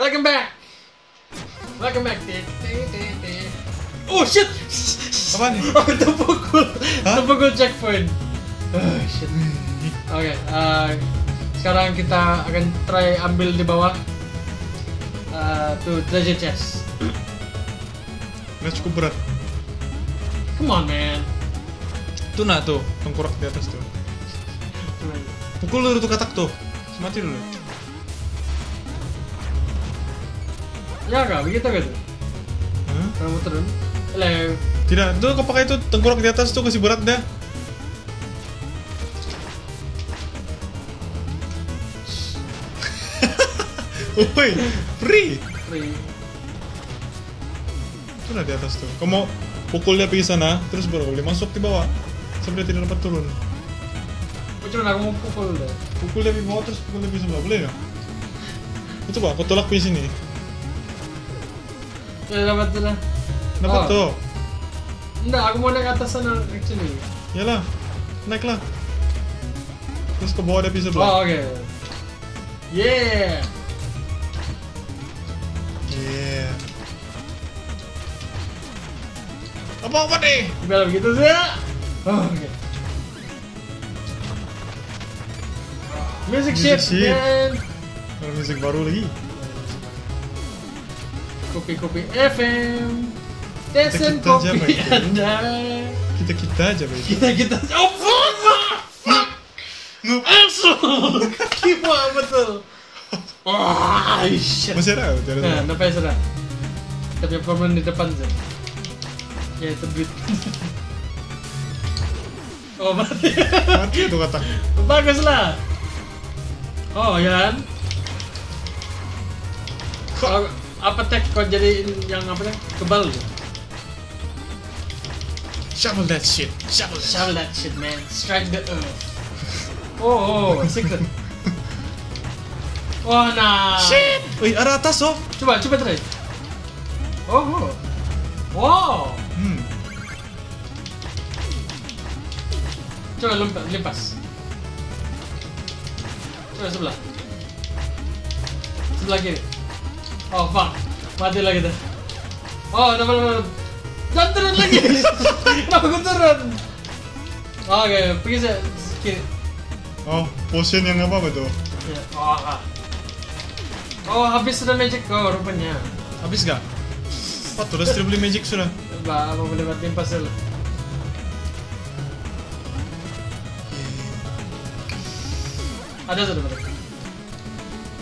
Welcome back. Welcome back. Oh shit. Apa nih? Oh, terpukul. Hah? Terpukul checkpoint. Oh shit. Oke, eh, sekarang kita akan try ambil di bawah. Eh, tuh treasure chest. Nggak cukup berat. Come on man. Tuh nah tuh, tengkorak di atas. Tuh. Pukul dulu tuh katak tuh. Mati dulu. Ya kak, begitu gitu. Hah? Kamu turun. Hello. Tidak, tuh kau pakai itu tengkorak di atas tuh kasih berat dah. Woi, free. Free. Nah di atas tuh. Kau mau pukul dia pergi sana, terus baru boleh masuk di bawah. Sampai dia tidak dapat turun. Cuma aku mau pukul deh. Pukul dia pergi bawah terus pukul dia pergi sebelah, boleh nggak? Itu pak, kau tolak pergi sini. Ya dapat sudah. Dapat Oh. tuh. Enggak, aku mau naik atas sana actually. Yalah, naiklah. Terus ke bawah pergi Oh, sebelah. oke. Yeah. Yeah. Apa apa nih? Gimana begitu sih? Oh, oke. Music Music shift, shift. man. Ada musik baru lagi. Kopi-kopi FM. Tesen Kita-kita aja, kopi itu. Anda. Kita kita aja baik. Kita-kita. Oh, fuck. Noob. Langsung. Gimana betul. Wah. Masih ada. Nah, nampak sudah. Tapi performan di depan sih. Ya, duit. oh, mati. Mati itu kata. Bagus lah. Oh, ya kan? Kalau apa tek kau jadi yang apa nih? Kebal gitu. Shovel that shit. Shovel that. Shovel that shit, man. Strike the earth. Oh, oh, secret. Wah, nah. Shit. Wih, ada atas oh. Coba, coba try. Oh, oh. Wow. Hmm. Coba lempas, limpas. Coba sebelah. Sebelah kiri. Oh fuck, mati lagi dah. Oh, dapat dapat. Jangan turun lagi. Kenapa gue turun? Oke, pergi saya kiri. Oh, potion yang apa betul? Ya. Oh, ah. oh, habis sudah magic kau rupanya. Habis gak? Apa tuh? Udah beli magic sudah. Apa boleh buat limpas dulu. Ada sudah.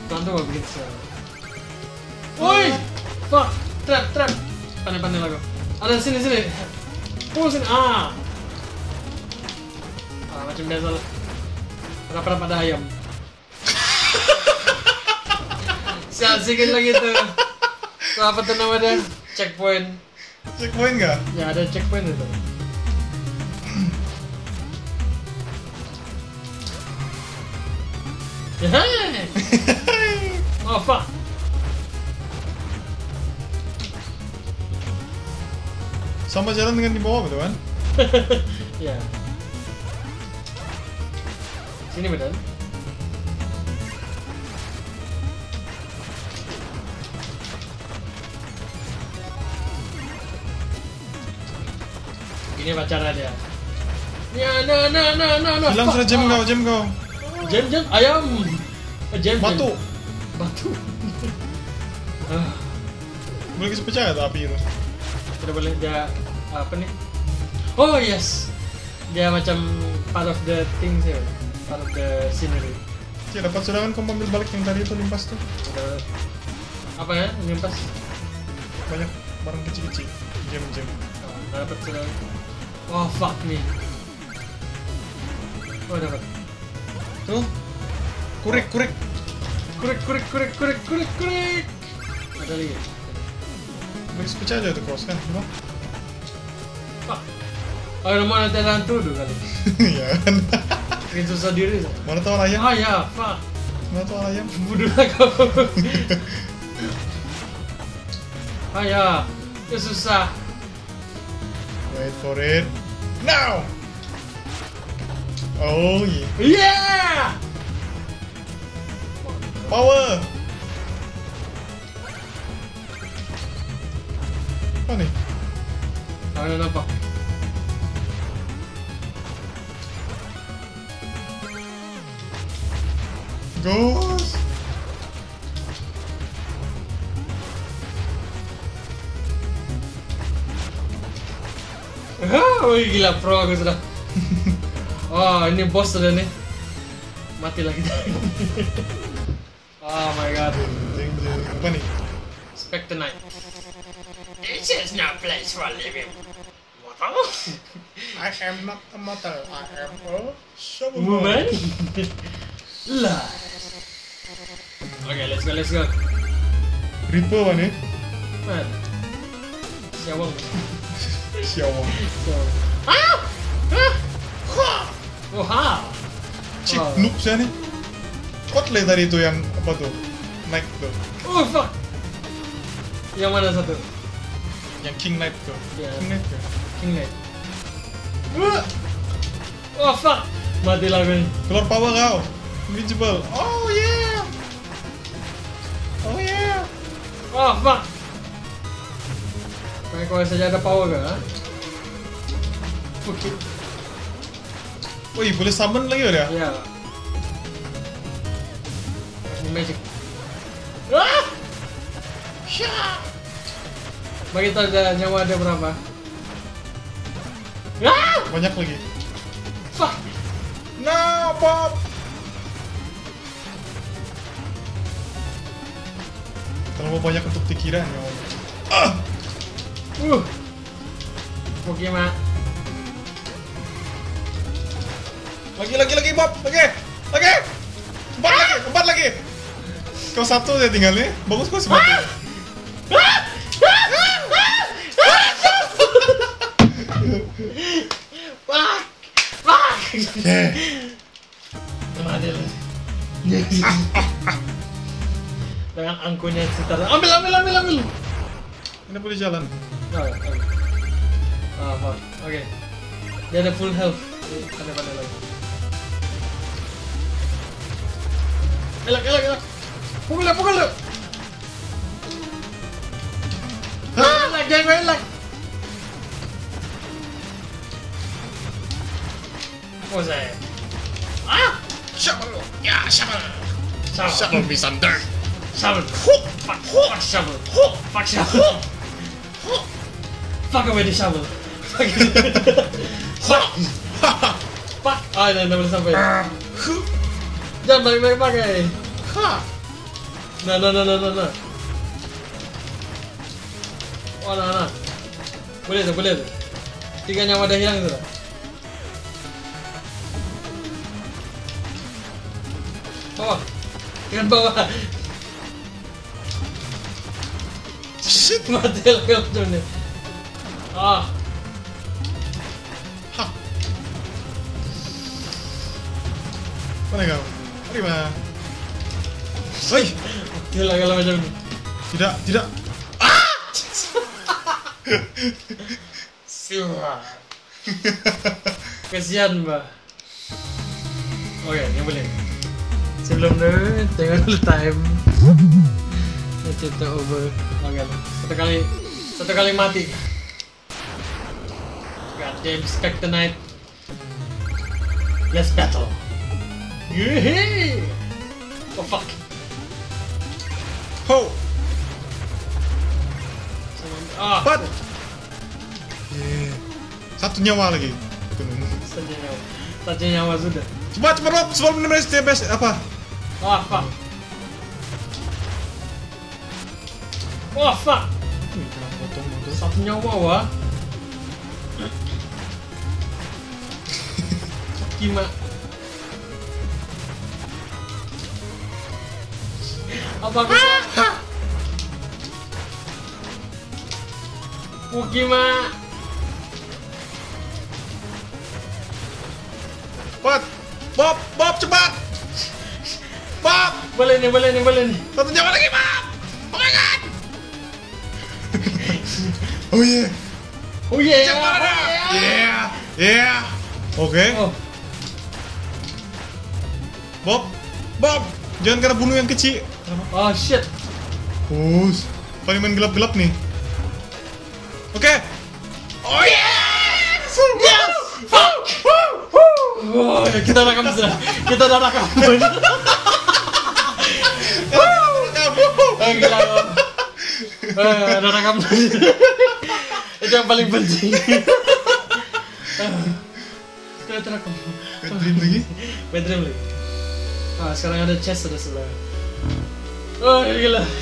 Tuan tuh mau bikin sekarang. Woi, fuck, trap, trap. Pandai-pandai lagu. Ada sini sini. Oh sini, ah. Ah macam biasa lah. Kenapa ada ayam? Siap sikit lagi tuh. Apa tuh namanya? Checkpoint. Checkpoint gak? Ya ada checkpoint itu. Yeay! oh fuck! Sama jalan dengan di bawah betul kan? ya. Sini betul. Ini pacarannya. Ya, no, no, no, no, no. Hilang sudah jam kau, jam kau. Jam, jam, ayam. Eh, Jam. Batu. Batu. ah, Boleh kasih pecah atau api itu? tidak boleh dia apa nih? Oh yes, dia macam part of the things ya, part of the scenery. Ya dapat sudah kan kau ambil balik yang tadi itu limpas tuh. Ada apa ya? Limpas. Banyak barang kecil-kecil. Jam-jam. Oh, dapat sudah. Oh fuck me. Oh dapat. Tuh. Kurik, kurik. Kurik, kurik, kurik, kurik, kurik, kurik. Ada lagi. Kasih pecah aja tuh cross kan? Coba. Oh, mana ada jalan dulu kan? Iya kan. Bikin susah diri. Kan? Mana tahu ayam? Ah ya, Pak. Mana tahu ayam? Budu lah kau. Oh ah, iya, itu susah. Wait for it. Now. Oh yeah. Yeah. Power. Apa nih? Ada apa? Ah, Wih gila pro aku sudah. Oh ini bos sudah nih. Mati lagi. oh my god. Jeng, jeng. Apa nih? Spectre Knight. This is no place for living. What? I am not a mortal. I am a. Woman? Lah. Okay, let's go, let's go. Reaper nih? Man. Siawang. Xiaowang. Siawang. Ah! Ah! Oh, ha! Cik, Oh. noob saya nih. Kotle tadi itu yang apa tuh? Knight tuh. Oh, fuck! Yang mana satu? Yang King Knight tuh. Iya. King Knight tuh. King Knight. Uh! Oh, fuck! Mati lah gue. Keluar power kau. Invincible. Oh yeah. Oh yeah. Oh, fuck! Kayak kau saja ada power ke? ha? Fuck it. Wih, boleh summon lagi udah? Ya. Ini magic. Ah! Syah! Bagi tahu ada nyawa ada berapa? Ah! Banyak lagi. Fuck! Nah, Bob. Terlalu banyak untuk pikiran ya. Ah, Uh! Pokemon. lagi lagi lagi Bob, lagi, lagi, empat lagi, empat lagi. Kau satu ya tinggalnya, bagus kau satu. Fuck! Fuck! Yeah. Mati lah. Dengan angkunya sekitar. Ambil, ambil, ambil, ambil. Ini boleh jalan. Oh, oke. Ah. Oke. Dia ada full health. Pandai-pandai lagi. Elak, elak, elak. Pukul dia, pukul dia. Ah, elak, jangan elak. Oh, saya. Ah! Shovel, ya shovel, Shovel. shovel me some dirt. Shovel. Fuck, fuck shovel. Fuck shovel. Fuck away the shovel. Fuck. Fuck. Fuck. Ah, ini boleh sampai. Jangan balik-balik pakai. Ha, Nah, nah, nah, nah, nah, nah. Oh, nah, nah. Boleh tuh, boleh tuh. Tiga nyawa dah hilang tuh. Bawah. Dengan bawah. Lagi macam ni. Ah. Ha. Mana kau? Terima. Woi, Mati lagi lah macam ni. tidak, tidak. Siapa? Kasihan mbak. Oke, ini boleh. Sebelum itu, tengok dulu time. Cerita over. Oke, satu kali, satu kali mati. Goddamn Spectre Knight. Let's battle. Yeehee! Oh fuck. Ho, Ah, pat. Yeah. Satu nyawa lagi. saja nyawa. Saja nyawa sudah. Cepat, cepat. Sebelum menemani TPS apa? Oh fuck. Oh fuck. Satu nyawa wah. Kima. Apa aku? Ukima. Cepat. Bob, Bob, cepat. Bob, Boleh nih, boleh nih, boleh nih. satu nyawa lagi, Bob. Oh yeah. Oh yeah. Oh yeah. Yeah. Yeah. Oke. Oh, Bob, Bob, jangan kena bunuh yang kecil. oh shit. Us, paling main gelap-gelap nih. Oh yes! Yes! Fuck! Oh, ya, kita rekam sudah. Kita udah rekam. Gila. oh. Eh, udah rekam. Itu yang paling penting. Kita terekam. Dream lagi. Bedroom lagi. Ah, sekarang ada chest ada sebelah. Oh, gila.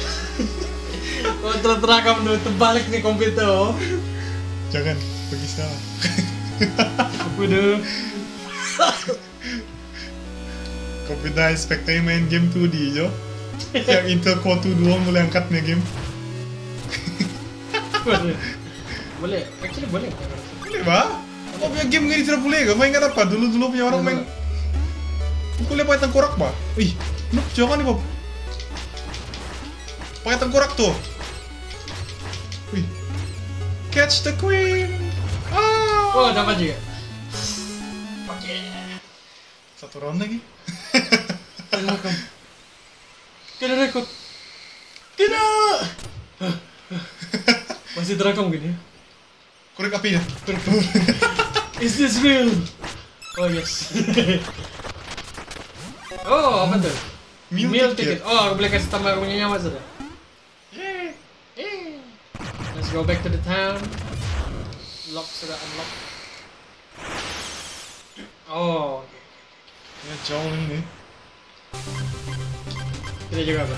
Oh, ter terekam dulu terbalik nih komputer. Oh. Jangan pergi sekarang. Udah. Komputer Inspector main game 2D jo. Yang Intel Core 2 doang boleh angkat nih game. Boleh. Actually boleh. Boleh ba? Kok punya game gini tidak boleh gak? Main kan apa? Dulu-dulu punya orang main Boleh pakai tengkorak ba? Ih, noob jangan nih Bob Pakai tengkorak tuh Wih Catch the queen ah. Oh, dapat juga. Yeah. Satu round lagi Terekam. Tidak rekod. Tidak. Masih terekam gini. Korek apinya Is this real? Oh yes. oh apa tuh? Meal Meal ticket. ticket. Oh aku boleh kasih tambah punya nyawa sudah. Yeay Eh. Let's go back to the town. Lock sudah unlock. Oh. Ya jauh ini Kita juga apa?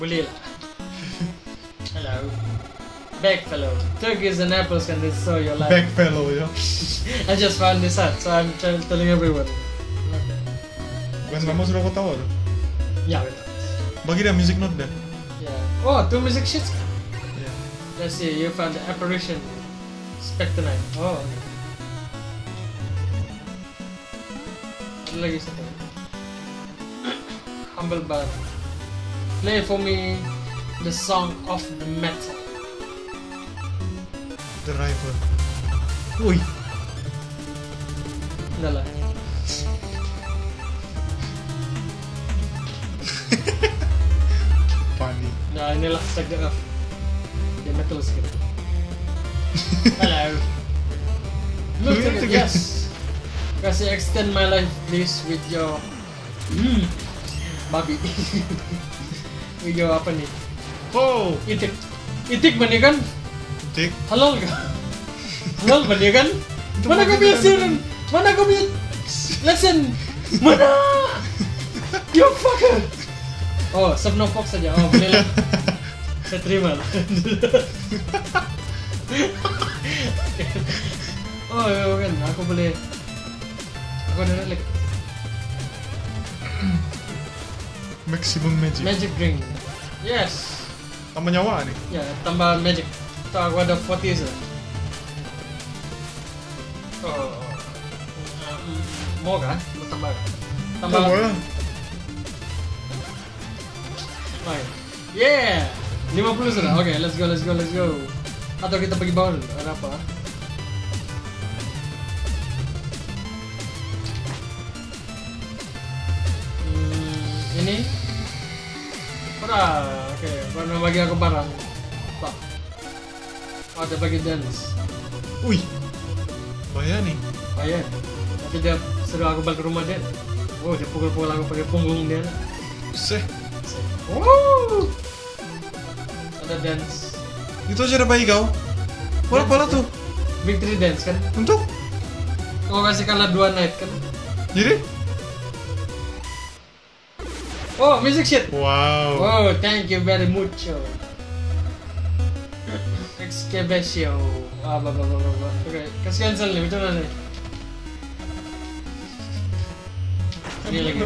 Boleh lah. Hello. Back fellow. Turkeys and apples can destroy your life. Back fellow ya I just found this out, so I'm tell- telling everyone. Bukan kamu sudah kau tahu Yeah. Bagi dia music note dah Yeah. Oh, two music sheets. Yeah. Let's see. You found the apparition. Spectre Knight. Oh. lagi satu. Humble bar. Play for me the song of the metal. The Rival Wih lah. Funny Nah inilah of the metal skill. Hello. Look at it. yes. Kasih extend my life please with your hmm babi. with your apa nih? Oh Itik. Itik mana kan? Tik Halal kah? Halal mana kan? Mana kau punya? Mana kau punya lesson? Mana? You fucker! Oh, Subno Fox saja. Oh, boleh lah. Saya terima lah. oh, ya, kan. Aku boleh. Aku ada like Maximum magic magic drink. Yes. Tambah nyawa nih Ya, tambah magic. Tuh, aku ada 40 sudah. Oh. mm, Mau kan? Mau tambah? Tambah. Tambah Oh, yeah. 50 sudah. Oke, let's go, let's go, let's go. Atau kita pergi bawah dulu. Ada apa? Hmm, ini. Oke. Karena bagi aku barang. Oh, ada bagi dance. Wih Bahaya nih Bayar. Nanti dia suruh aku balik ke rumah dia. Oh, dia pukul-pukul aku pakai punggung dia. Seh Woo! Ada dance. Itu aja udah bayi kau Pola pola tuh Victory dance kan? Untuk Kau kasih kalah dua night kan? Jadi Oh, music shit. Wow Oh, thank you very much. Excavation. Ah, bah, bah, bah, bah, bah. Oke, kasih cancel nih. Mana nih? Ini lagi.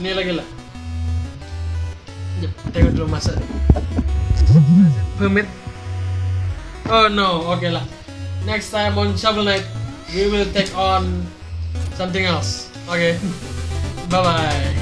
Ini lagi lah. Jep, tengok dulu masa. Permit. Oh no, oke lah. Next time on Shovel Knight, we will take on something else. Okay. Bye bye.